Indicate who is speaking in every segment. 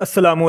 Speaker 1: असलम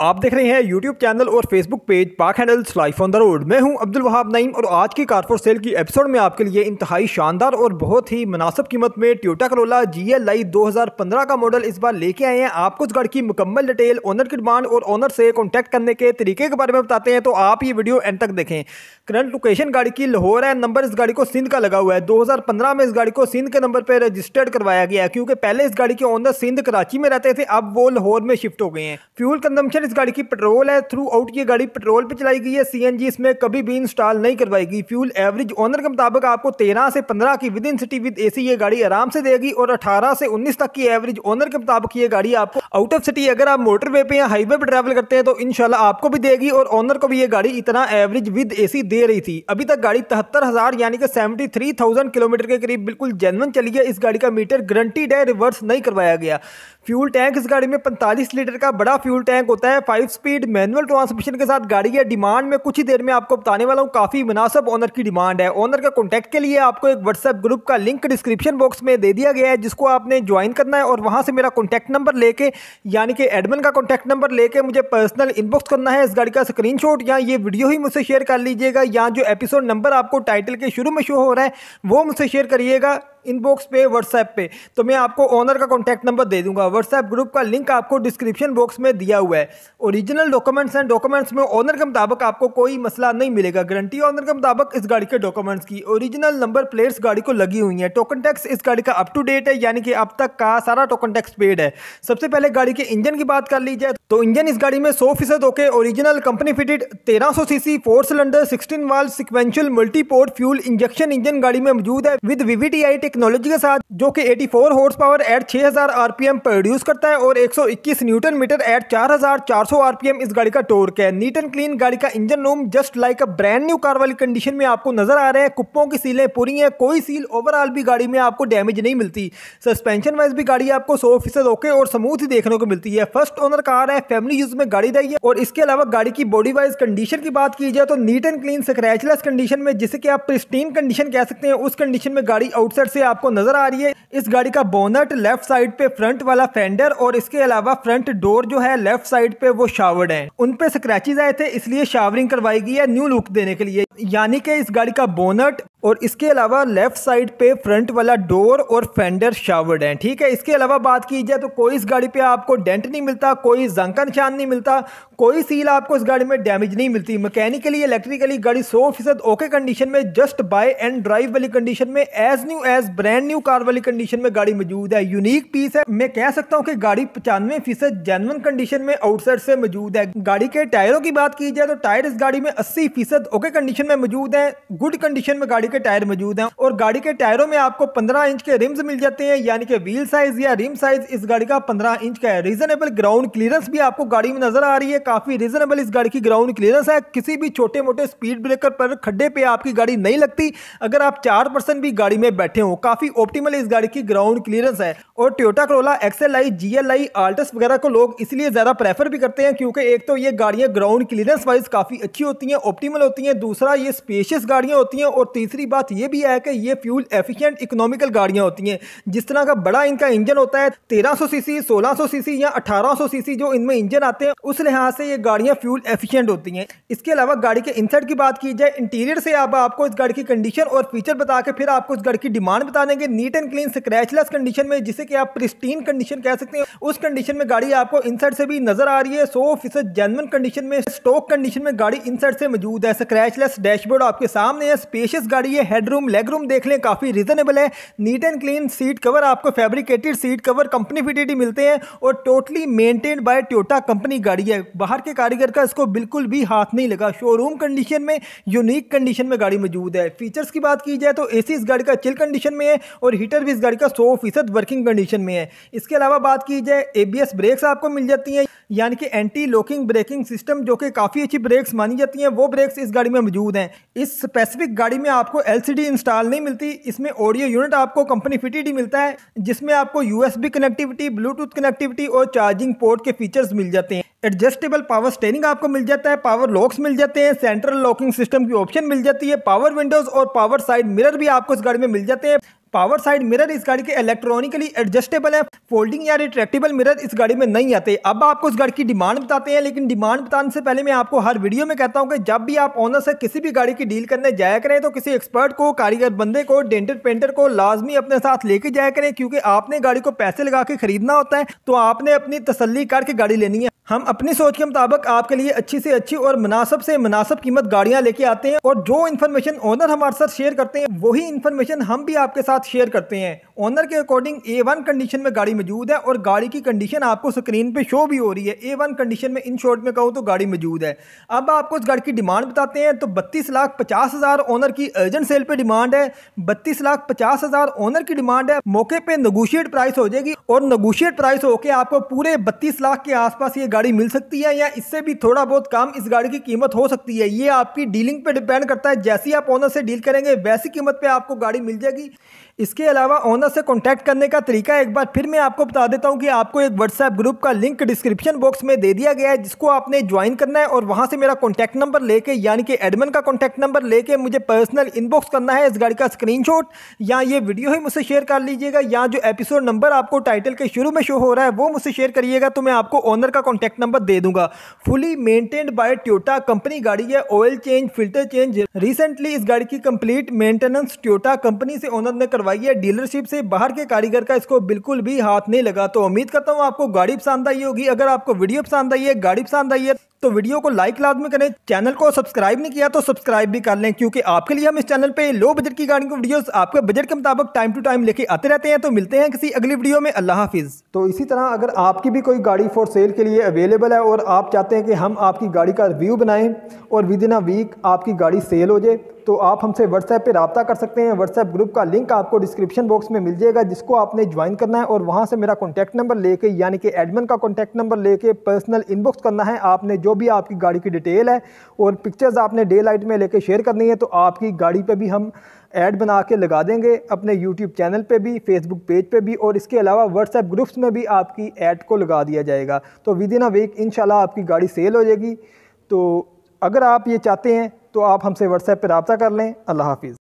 Speaker 1: आप देख रहे हैं यूट्यूब चैनल और Facebook page Pak handles life on the road मैं हूँ अब्दुल वहाब नईम और आज की कार फॉर सेल की एपिसोड में आपके लिए इंतहाई शानदार और बहुत ही मुनासब कीमत में Toyota Corolla G L I दो हज़ार पंद्रह का मॉडल इस बार लेके आए हैं। आपको इस गाड़ी की मुकम्मल डिटेल ओनर की डिमांड और ओनर से कॉन्टैक्ट करने के तरीके के बारे में बताते हैं तो आप ये वीडियो एंड तक देखें। करंट लोकेशन गाड़ी की लाहौर है। नंबर इस गाड़ी को सिंध का लगा हुआ है। दो हज़ार पंद्रह में इस गाड़ी को सिंध के नंबर पर रजिस्टर्ड करवाया गया क्योंकि पहले इस गाड़ी के ओनर सिंध कराची में रहते थे। अब वो लाहौर में शिफ्ट हो गए हैं। फ्यूल कंजम्पशन इस गाड़ी की पेट्रोल है। थ्रू आउट ये गाड़ी पेट्रोल पे चलाई गई है। सीएनजी इसमें कभी भी इंस्टॉल नहीं करवाई गई फ्यूल एवरेज ओनर के मुताबिक आपको तेरह से पंद्रह की within city with AC ये गाड़ी आराम से देगी और अठारह से उन्नीस तक की एवरेज ओनर के मुताबिक ये गाड़ी आपको आउट ऑफ़ सिटी अगर आप मोटर वे पे या हाईवे पे ट्रैवल करते हैं तो इनशाला आपको भी देगी और ओनर को भी ये गाड़ी इतना एवरेज विद ए दे रही थी। अभी तक गाड़ी तिहत्तर हज़ार यानी कि सेवेंटी थ्री थाउज़ेंड किलोमीटर के करीब बिल्कुल जेनवन चली है। इस गाड़ी का मीटर गारंटीड है। रिवर्स नहीं करवाया गया। फ्यूल टैंक इस गाड़ी में 45 लीटर का बड़ा फ्यूल टैंक होता है फाइव स्पीड मैनुअल ट्रांसमिशन के साथ गाड़ी है डिमांड में कुछ ही देर में आपको बताने वाला हूँ, काफ़ी मुनासब ओनर की डिमांड है। ओनर का कॉन्टैक्ट के लिए आपको एक व्हाट्सएप ग्रुप का लिंक डिस्क्रिप्शन बॉक्स में दे दिया गया है, जिसको आपने ज्वाइन करना है और वहाँ से मेरा कॉन्टैक्ट नंबर लेके, यानी कि एडमिन का कॉन्टैक्ट नंबर लेके मुझे पर्सनल इनबॉक्स करना है। इस गाड़ी का स्क्रीन या ये वीडियो ही मुझसे शेयर कर लीजिएगा, या जो एपिसोड नंबर आपको टाइटल के शुरू में शो हो रहा है, वो मुझसे शेयर करिएगा। इनबॉक्स पे व्हाट्सएप पे। तो मैं आपको ओनर का कॉन्टैक्ट नंबर दे दूँगा। व्हाट्सएप ग्रुप का लिंक आपको डिस्क्रिप्शन बॉक्स में दिया हुआ है। ओरिजिनल डॉक्यूमेंट्स एंड डॉक्यूमेंट्स में ओनर के मुताबिक आपको कोई मसला नहीं मिलेगा। गारंटी ओनर के मुताबिक इस गाड़ी के डॉक्यूमेंट्स की। ओरिजिनल नंबर प्लेट्स गाड़ी को लगी हुई है। टोकन टैक्स इस गाड़ी का अप टू डेट है, यानी कि अब तक का सारा टोकन टैक्स पेड है। सबसे पहले गाड़ी के इंजन की बात कर ली जाए तो इंजन इस गाड़ी में सौ फ़ीसद होकर ओरिजिनल कंपनी फिटेड तेरह सौ C four cylinder sixteen valve sequential multiport fuel injection engine गाड़ी में मौजूद है। विद वीवीटीआई टेक्नोलॉजी के साथ, जो कि 84 horse power at 6000 RPM produce करता है और 121 न्यूटन मीटर एट 4400 आरपीएम इस गाड़ी का टोर्क है। नीट एंड क्लीन गाड़ी का engine room just like a brand new car वाली कंडीशन में आपको नज़र आ रहे हैं। कुप्पों की सीलें पूरी हैं, कोई सील ओवरऑल भी गाड़ी में आपको डैमेज नहीं मिलती। सस्पेंशन वाइज भी गाड़ी आपको सौ फ़ीसद ओके और स्मूथ ही देखने को मिलती है। फ़र्स्ट ओनर कार है फैमिली यूज़ में गाड़ी रही है और इसके अलावा गाड़ी की बॉडी वाइज कंडीशन की बात की जाए तो neat and clean scratchless condition में, जिसे कि आप प्रिस्टीन कंडीशन कह सकते हैं, उस कंडीशन में गाड़ी आउटसाइड से आपको नज़र आ रही है। इस गाड़ी का बोनट लेफ़्ट साइड पे फ्रंट वाला फेंडर और इसके अलावा फ्रंट डोर जो है लेफ़्ट साइड पे वो शावर्ड है। उनपे स्क्रेचेज आए थे, इसलिए शावरिंग करवाई गई है न्यू लुक देने के लिए। यानी कि इस गाड़ी का बोनट और इसके अलावा लेफ़्ट साइड पे फ्रंट वाला डोर और फेंडर शावर्ड है, ठीक है? इसके अलावा बात की जाए तो कोई इस गाड़ी पे आपको डेंट नहीं मिलता, कोई जंग का निशान नहीं मिलता, कोई सील आपको इस गाड़ी में डैमेज नहीं मिलती। मैकेनिकली, इलेक्ट्रिकली गाड़ी सौ फ़ीसद ओके कंडीशन में, जस्ट बाय एंड ड्राइव वाली कंडीशन में as new as brand new car वाली कंडीशन में गाड़ी मौजूद है। यूनिक पीस है। मैं कह सकता हूँ कि गाड़ी पचानवे फ़ीसद जेनवन कंडीशन में आउटसाइड से मौजूद है। गाड़ी के टायरों की बात की जाए तो टायर इस गाड़ी में अस्सी फ़ीसद ओके कंडीशन में मौजूद है। गुड कंडीशन में गाड़ी के टायर मौजूद है और गाड़ी के टायरों में आपको पंद्रह इंच के रिम्स मिल जाते हैं, यानी कि व्हील साइज़ या रिम साइज़ इस गाड़ी का पंद्रह इंच का है। रीजनेबल ग्राउंड क्लियरेंस भी आपको गाड़ी में नज़र आ रही है। काफ़ी रीजनेबल इस गाड़ी की ग्राउंड क्लियरेंस है। किसी भी छोटे मोटे स्पीड ब्रेकर पर खड्डे पे आपकी गाड़ी नहीं लगती। अगर आप चार पर्सन भी गाड़ी में बैठे हो, काफ़ी ऑप्टिमल इस गाड़ी की ग्राउंड क्लियरेंस है। और Toyota Corolla XL I G L I Altis वगैरह को लोग इसलिए ज़्यादा प्रेफर भी करते हैं क्योंकि एक तो ये गाड़ियाँ ग्राउंड क्लियरेंस वाइज काफ़ी अच्छी होती हैं ऑप्टीमल होती हैं, दूसरा ये स्पेशियस गाड़ियाँ होती हैं और तीसरी बात यह भी है कि ये फ्यूल एफिशिएंट इकोनॉमिकल गाड़ियाँ होती हैं। जिस तरह का बड़ा इनका इंजन होता है, तेरह सौ सी सोलह सौ सी या अठारह सौ सी जो इनमें इंजन आते हैं, उस लिहाज से ये गाड़ियाँ फ्यूल एफिशियंट होती हैं। इसके अलावा गाड़ी के इंसर्ट की बात की जाए, इंटीरियर से आप, आपको इस गाड़ी की कंडीशन और फीचर बता के फिर आपको इस गाड़ी की डिमांड बता देंगे। Neat and clean, scratchless condition में, जिसे कि आप प्रिस्टीन कंडीशन कह सकते हैं, उस कंडीशन में गाड़ी आपको इनसाइड से भी नज़र आ रही है। सौ फ़ीसद जेनवन कंडीशन में, स्टॉक कंडीशन में गाड़ी इनसाइड से मौजूद है। स्क्रैचलेस डैशबोर्ड आपके सामने है, स्पेशियस गाड़ी है हेडरूम लेग रूम देख लें, काफ़ी रीजनेबल है। Neat and clean seat cover आपको fabricated seat cover company fitted ही मिलते हैं और totally maintain by Toyota company गाड़ी है। बाहर के कारीगर का इसको बिल्कुल भी हाथ नहीं लगा। शोरूम कंडीशन में यूनिक कंडीशन में गाड़ी मौजूद है। फीचर्स की बात की जाए तो एसी इस गाड़ी का चिल कंडीशन में है और हीटर भी इस गाड़ी का सौ फ़ीसद वर्किंग कंडीशन में है। इसके अलावा बात की जाए एबीएस ब्रेक्स आपको मिल जाती हैं, यानी कि एंटी लॉकिंग ब्रेकिंग सिस्टम जो कि काफ़ी अच्छी ब्रेक्स मानी जाती हैं, वो ब्रेक्स इस गाड़ी में मौजूद हैं। इस स्पेसिफिक गाड़ी में आपको एलसीडी इंस्टॉल नहीं मिलती, इसमें ऑडियो यूनिट आपको कंपनी फिटेड ही मिलता है, जिसमें आपको यूएसबी कनेक्टिविटी ब्लूटूथ कनेक्टिविटी और चार्जिंग पोर्ट के फीचर्स मिल जाते हैं। एडजस्टेबल पावर स्टेरिंग आपको मिल जाता है पावर लॉक्स मिल जाते हैं सेंट्रल लॉकिंग सिस्टम की ऑप्शन मिल जाती है पावर विंडोज़ और पावर साइड मिरर भी आपको इस गाड़ी में मिल जाते हैं। पावर साइड मिरर इस गाड़ी के इलेक्ट्रॉनिकली एडजस्टेबल है। फोल्डिंग या रिट्रैक्टेबल मिरर इस गाड़ी में नहीं आते। अब आपको इस गाड़ी की डिमांड बताते हैं, लेकिन डिमांड बताने से पहले मैं आपको हर वीडियो में कहता हूँ कि जब भी आप ऑनर से किसी भी गाड़ी की डील करने जाया करें तो किसी एक्सपर्ट को, कारीगर बंदे को डेंटर पेंटर को लाजमी अपने साथ लेके जाया करें, क्योंकि आपने गाड़ी को पैसे लगा के खरीदना होता है तो आपने अपनी तसली करके गाड़ी लेनी है। हम अपनी सोच के मुताबिक आपके लिए अच्छी से अच्छी और मुनासब से मुनासब कीमत गाड़ियाँ लेके आते हैं, और जो इन्फॉर्मेशन ओनर हमारे साथ शेयर करते हैं, वही इन्फॉर्मेशन हम भी आपके साथ शेयर करते हैं। ओनर के अकॉर्डिंग ए वन कंडीशन में गाड़ी मौजूद है और गाड़ी की कंडीशन आपको स्क्रीन पे शो भी हो रही है। ए वन कंडीशन में इन शॉर्ट में कहूँ तो गाड़ी मौजूद है। अब आपको इस गाड़ी की डिमांड बताते हैं तो बत्तीस लाख पचास हज़ार ओनर की अर्जेंट सेल पे डिमांड है। बत्तीस लाख पचास हज़ार ओनर की डिमांड है। मौके पर नगोशिएट प्राइस हो जाएगी और नगोशिएट प्राइस होकर आपको पूरे बत्तीस लाख के आसपास ये गाड़ी मिल सकती है या इससे भी थोड़ा बहुत कम इस गाड़ी की कीमत हो सकती है। ये आपकी डीलिंग पर डिपेंड करता है। जैसी आप ओनर से डील करेंगे, वैसी कीमत पर आपको गाड़ी मिल जाएगी। इसके अलावा ओनर से कॉन्टैक्ट करने का तरीका एक बार फिर मैं आपको बता देता हूँ कि आपको एक व्हाट्सएप ग्रुप का लिंक डिस्क्रिप्शन बॉक्स में दे दिया गया है, जिसको आपने ज्वाइन करना है और वहाँ से मेरा कॉन्टैक्ट नंबर लेके, यानी कि एडमिन का कॉन्टैक्ट नंबर लेके मुझे पर्सनल इनबॉक्स करना है इस गाड़ी का स्क्रीनशॉट या ये वीडियो ही मुझसे शेयर कर लीजिएगा। या जो एपिसोड नंबर आपको टाइटल के शुरू में शो हो रहा है, वो मुझसे शेयर करिएगा तो मैं आपको ओनर का कॉन्टैक्ट नंबर दे दूँगा। Fully maintained by Toyota company गाड़ी है oil change filter change recently इस गाड़ी की कंप्लीट मेंटेनेंस ट्योटा कंपनी से ओनर ने करवाई है डीलरशिप से बाहर के कारीगर का इसको बिल्कुल भी हाथ नहीं लगा। तो उम्मीद करता हूँ आपको गाड़ी पसंद आई होगी। अगर आपको वीडियो पसंद आई है, गाड़ी पसंद आई है तो वीडियो को लाइक लाजमी करें। चैनल को सब्सक्राइब नहीं किया तो सब्सक्राइब भी कर लें, क्योंकि आपके लिए हम इस चैनल पे लो बजट की गाड़ी की वीडियोस आपके बजट के मुताबिक टाइम टू टाइम लेके आते रहते हैं। तो मिलते हैं किसी अगली वीडियो में। अल्लाह हाफिज़। तो इसी तरह अगर आपकी भी कोई गाड़ी फॉर सेल के लिए अवेलेबल है और आप चाहते हैं कि हम आपकी गाड़ी का रिव्यू बनाएँ और विद इन अ वीक आपकी गाड़ी सेल हो जाए तो आप हमसे व्हाट्सएप पे रबता कर सकते हैं। व्हाट्सएप ग्रुप का लिंक आपको डिस्क्रिप्शन बॉक्स में मिल जाएगा, जिसको आपने ज्वाइन करना है और वहाँ से मेरा कॉन्टैक्ट नंबर लेके, यानी कि एडमिन का कॉन्टैक्ट नंबर लेके पर्सनल इनबॉक्स करना है। आपने जो भी आपकी गाड़ी की डिटेल है और पिक्चर्स आपने डे लाइट में लेके शेयर करनी है तो आपकी गाड़ी पर भी हम ऐड बना के लगा देंगे, अपने यूट्यूब चैनल पे भी फेसबुक पेज पे भी, और इसके अलावा व्हाट्सएप ग्रुप्स में भी आपकी ऐड को लगा दिया जाएगा। तो विद इन अ वीक इन आपकी गाड़ी सेल हो जाएगी। तो अगर आप ये चाहते हैं तो आप हमसे व्हाट्सएप पर रबता कर लें। अल्लाह हाफिज़।